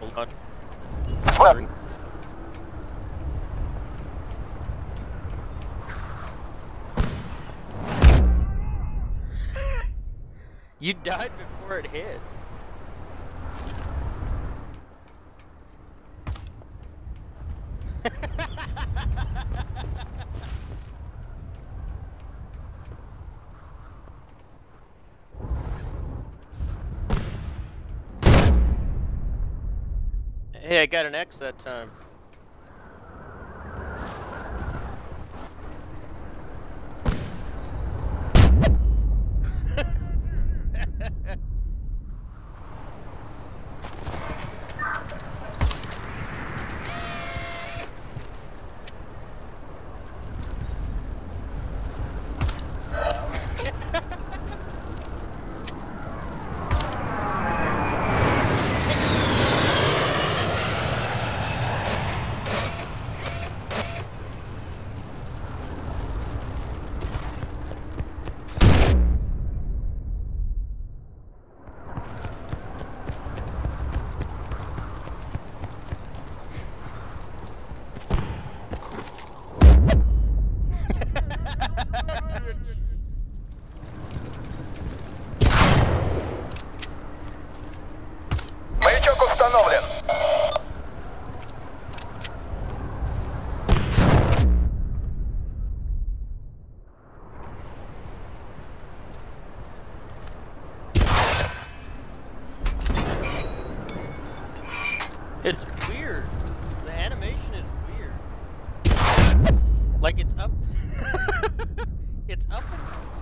Hold on. You died before it hit. Hey, I got an X that time. маячок установлен. It's weird. The animation is weird. Like it's up. it's up. and-